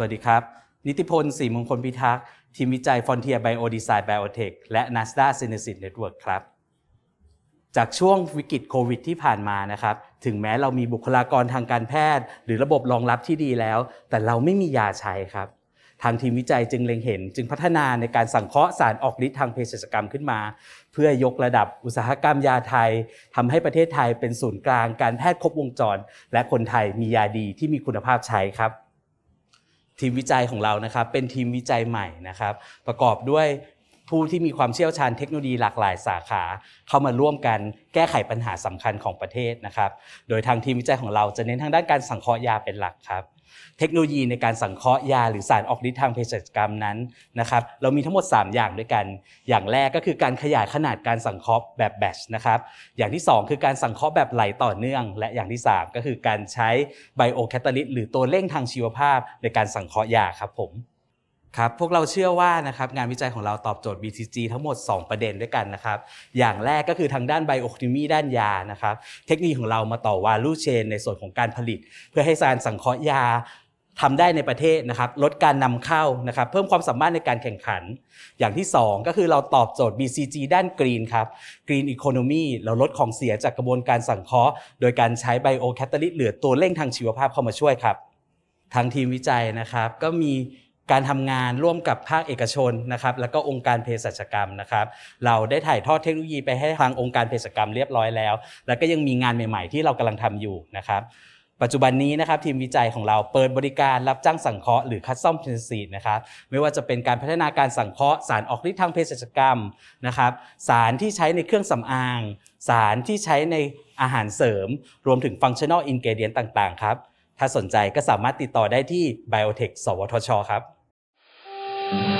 สวัสดีครับ นิติพลศรีมงคลพิทักษ์ ทีมวิจัย Frontier Biodesign Biotech และ NASDA Synergy Network ครับ จากช่วงวิกฤตโควิดที่ผ่านมานะครับ ถึงแม้เรามีบุคลากรทางการแพทย์ หรือระบบรองรับที่ดีแล้ว แต่เราไม่มียาใช้ครับทางทีมวิจัยจึงเล็งเห็น จึงพัฒนาในการสังเคราะห์สารออกฤทธิ์ทางเภสัชกรรมขึ้นมา เพื่อยกระดับอุตสาหกรรมยาไทยทำให้ประเทศไทยเป็นศูนย์กลางการแพทย์ครบวงจร และคนไทยมียาดีที่มีคุณภาพใช้ครับ ทีมวิจัยของเรานะครับ เป็นทีมวิจัยใหม่นะครับ ประกอบด้วย ผู้ที่มีความเชี่ยวชาญเทคโนโลยีหลากหลายสาขา เข้ามาร่วมกันแก้ไขปัญหาสำคัญของประเทศนะครับ โดยทางทีมวิจัยของเราจะเน้นทางด้านการสังเคราะห์ยาเป็นหลักครับเทคโนโลยีในการสังเคราะห์ยาหรือสารออกฤทธิ์ทางเภสัชกรรมนั้นนะครับ เรามีทั้งหมด 3 อย่างด้วยกัน อย่างแรกก็คือการขยายขนาดการสังเคราะห์แบบแบชนะครับ อย่างที่ 2 คือการสังเคราะห์แบบไหลต่อเนื่อง และอย่างที่ 3 ก็คือการใช้ไบโอแคตาลิสหรือตัวเร่งทางชีวภาพในการสังเคราะห์ยาครับผม ครับพวกเราเชื่อว่านะครับงานวิจัยของเราตอบโจทย์ BCG ทั้งหมด 2 ประเด็นด้วยกันนะครับอย่างแรกก็คือทางด้านไบโอเคมีด้านยานะครับเทคนโลยีของเรามาต่อวาลูเชนในส่วนของการผลิต เพื่อให้สารสังเคราะห์ยาทำได้ในประเทศนะครับลดการนำเข้านะครับเพิ่มความสามารถในการแข่งขัน อย่างที่ 2 ก็คือเราตอบโจทย์ BCG ด้าน Green ครับ Green Economy เราลดของเสียจากกระบวนการสังเคราะห์ โดยการใช้ biocatalyst หรือตัวเร่งทางชีวภาพเข้ามาช่วยครับทางทีมวิจัยนะครับก็มี การทำงานร่วมกับภาคเอกชนนะครับแล้วก็องค์การเภสัชกรรมนะครับ เราได้ถ่ายทอดเทคโนโลยีไปให้ทางองค์การเภสัชกรรมเรียบร้อยแล้ว แล้วก็ยังมีงานใหม่ ๆ ที่เรากำลังทำอยู่นะครับปัจจุบันนี้นะครับทีมวิจัยของเราเปิดบริการรับจ้างสังเคราะห์หรือ custom synthesis นะครับไม่ว่าจะเป็นการพัฒนาการสังเคราะห์สารออกฤทธิ์ทางเภสัชกรรมนะครับสารที่ใช้ในเครื่องสำอาง สารที่ใช้ในอาหารเสริม รวมถึงฟังชั่นอลอินเกเดียนต่าง ๆ ครับ ถ้าสนใจก็สามารถติดต่อได้ที่ Biotech สวทช ครับ Thank you.